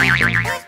Thank you.